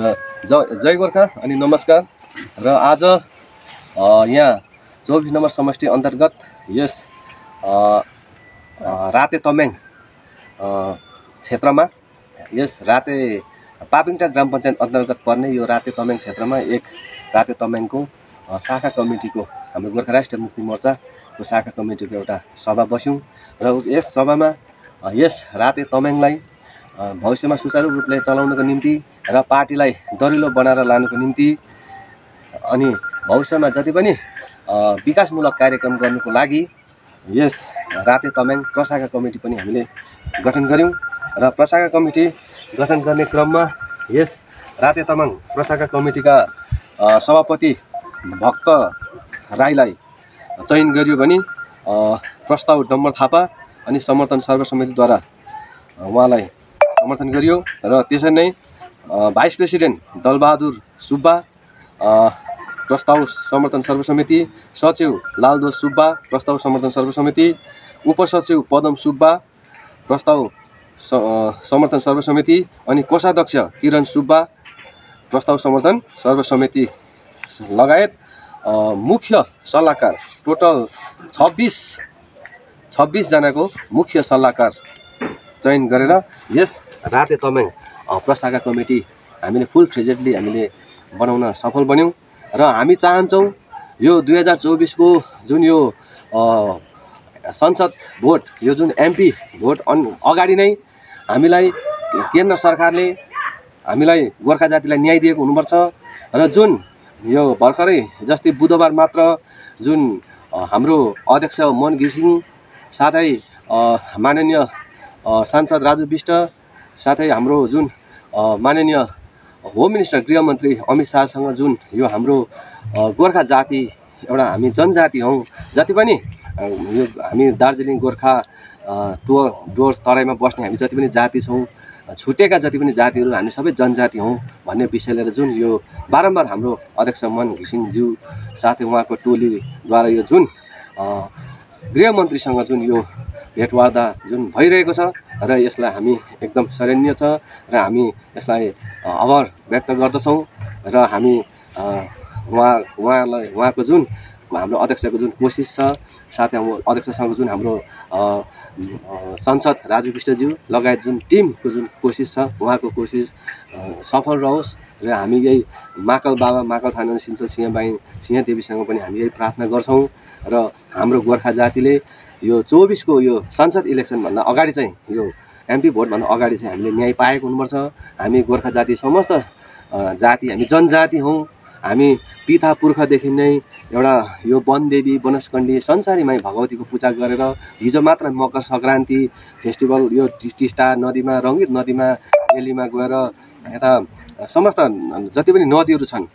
र ज जय गोर्खा अनि नमस्कार। र आज यहाँ चौबिस नम्बर समष्टि अन्तर्गत यस राते तम्याङ अ, क्षेत्रमा यस राते पापिङटा ग्राम पञ्चायत अन्तर्गत पर्ने यो राते तम्याङ क्षेत्रमा एक राते तम्याङको अ, शाखा कमिटीको हाम्रो गोर्खा राष्ट्रिय मुक्ति मोर्चाको शाखा कमिटीको एउटा सभा बस्यौँ। र यस सभामा यस राते तम्याङलाई अ, भविष्यमा सुचारू रूपले चलाउनको निम्ति र पार्टीलाई दरिलो बनाएर लानुको निम्ति अनि भविष्यमा जति पनि विकासमूलक कार्यक्रम गर्नुको लागि यस राते तम्याङ प्रशाखा कमिटी पनि हामीले गठन गऱ्यौँ र प्रशाखा कमिटी गठन गर्ने क्रममा यस राते तामाङ प्रशाखा कमिटीका सभापति भक्त राईलाई चयन गरियो भने प्रस्ताव डम्बर थापा अनि समर्थन सर्वसमितिद्वारा अ, उहाँलाई समर्थन गरियो र त्यसरी नै भाइस प्रेसिडेन्ट दलबहादुर सुब्बा प्रस्ताव समर्थन सर्वसमिति सचिव लालदोज सुब्बा प्रस्ताव समर्थन सर्वसमिति उपसचिव पदम सुब्बा प्रस्ताव समर्थन सर्वसमिति अनि कोषाध्यक्ष किरण सुब्बा प्रस्ताव समर्थन सर्वसमिति लगायत मुख्य सल्लाहकार टोटल छब्बिस छब्बिसजनाको मुख्य सल्लाहकार चयन गरेर यस राते तम्याङ अ, प्रशाखा कमिटी हामीले फुल फ्रेजेडली हामीले बनाउन सफल बन्यौँ र हामी चाहन्छौँ यो दुई हजार चौबिसको जुन यो संसद भोट यो जुन एमपी भोट अन अगाडि नै हामीलाई केन्द्र सरकारले हामीलाई गोर्खा जातिलाई न्याय दिएको हुनुपर्छ र जुन यो भर्खरै जस्तै बुधबार मात्र जुन हाम्रो अध्यक्ष मोहन घिसिङ साथै माननीय सांसद राजु विष्ट साथै हाम्रो जुन माननीय होम मिनिस्टर गृहमन्त्री अमित शाहसँग जुन यो हाम्रो गोर्खा जाति एउटा हामी जनजाति हौँ जति पनि यो हामी दार्जिलिङ गोर्खा टुवर डुवर्स तराईमा बस्ने हामी जति पनि जाति छौँ छुटेका जति पनि जातिहरू हामी सबै जनजाति हौँ भन्ने विषय लिएर जुन यो बारम्बार हाम्रो अध्यक्ष मन घिसिङज्यू साथै उहाँको टोलीद्वारा यो जुन गृहमन्त्रीसँग जुन यो भेटवार्ता जुन भइरहेको छ र यसलाई हामी एकदम सराहनीय छ र हामी यसलाई आभार व्यक्त गर्दछौँ र हामी उहाँ उहाँलाई उहाँको जुन हाम्रो अध्यक्षको जुन कोसिस छ साथै हाम्रो अध्यक्षसँग जुन हाम्रो सांसद राजु विष्टज्यू लगायत जुन टिमको जुन कोसिस छ उहाँको कोसिस सफल रहोस्। र हामी यही महाकाल बाबा महाकाल थाना सिन्चल सिंहबाई सिंहदेवीसँग पनि हामी यही प्रार्थना गर्छौँ र हाम्रो गोर्खा जातिले यो चौबिसको यो संसद इलेक्सनभन्दा अगाडि चाहिँ यो एमपी भोटभन्दा अगाडि चाहिँ हामीले न्याय पाएको हुनुपर्छ। हामी गोर्खा जाति समस्त जाति हामी जनजाति हौँ। हामी पिता पुर्खादेखि नै एउटा यो वनदेवी वनस्कण्डी संसारी माई भगवतीको पूजा गरेर हिजो मात्र मकर सङ्क्रान्ति फेस्टिभल यो टिस्टा नदीमा रङ्गित नदीमा रेलीमा गएर यता समस्त जति पनि नदीहरू छन्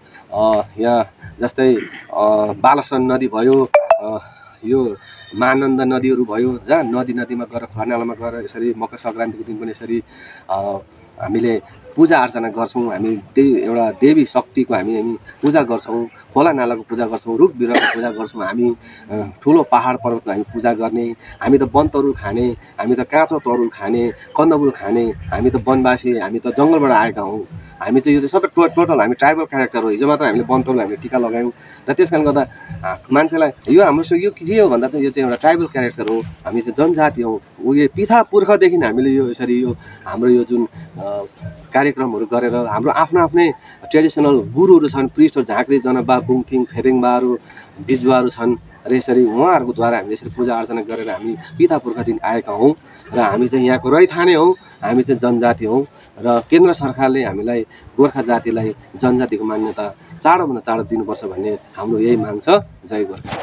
यहाँ जस्तै बालसन नदी भयो यो महानन्द नदीहरू भयो जहाँ नदी नदीमा गएर खोलानालामा गएर यसरी मकर सङ्क्रान्तिको दिन पनि यसरी हामीले पूजा अर्चना गर्छौँ हामी त्यही एउटा देवी शक्तिको हामी हामी पूजा गर्छौँ खोला नालाको पूजा गर्छौँ रुख बिरुवाको पूजा गर्छौँ हामी ठुलो पाहाड पर्वतको हामी पूजा गर्ने हामी त वन तरुल खाने हामी त काँचो तरुल खाने कन्दमूल खाने हामी त वनवासी हामी त जङ्गलबाट आएका हौँ। हामी चाहिँ यो चाहिँ सबै टो टोटल हामी ट्राइबल क्यारेक्टर हो। हिजो मात्र हामीले वन तरुल हामीले टिका लगायौँ। र त्यस कारणले गर्दा मान्छेलाई यो हाम्रो यो के हो भन्दा चाहिँ यो चाहिँ एउटा ट्राइबल क्यारेक्टर हो। हामी चाहिँ जनजाति हौँ। ऊ यो पिता पुर्खादेखि हामीले यो यसरी यो हाम्रो यो जुन कार्यक्रमहरू गरेर हाम्रो आफ्नो आफ्नै ट्रेडिसनल गुरुहरू छन् प्रिस्टहरू झाँक्री जनबा बुङथिङ फेदेङबाहरू बिजुवाहरू छन्। र यसरी उहाँहरूको द्वारा हामीले यसरी पूजा अर्चना गरेर हामी पिता पुर्खादेखि आएका हौँ र हामी चाहिँ यहाँको रैथाने हौँ। हामी चाहिँ जनजाति हौँ र केन्द्र सरकारले हामीलाई गोर्खा जातिलाई जनजातिको मान्यता चाँडोभन्दा चाँडो दिनुपर्छ भन्ने हाम्रो यही माग छ। जय गोर्खा।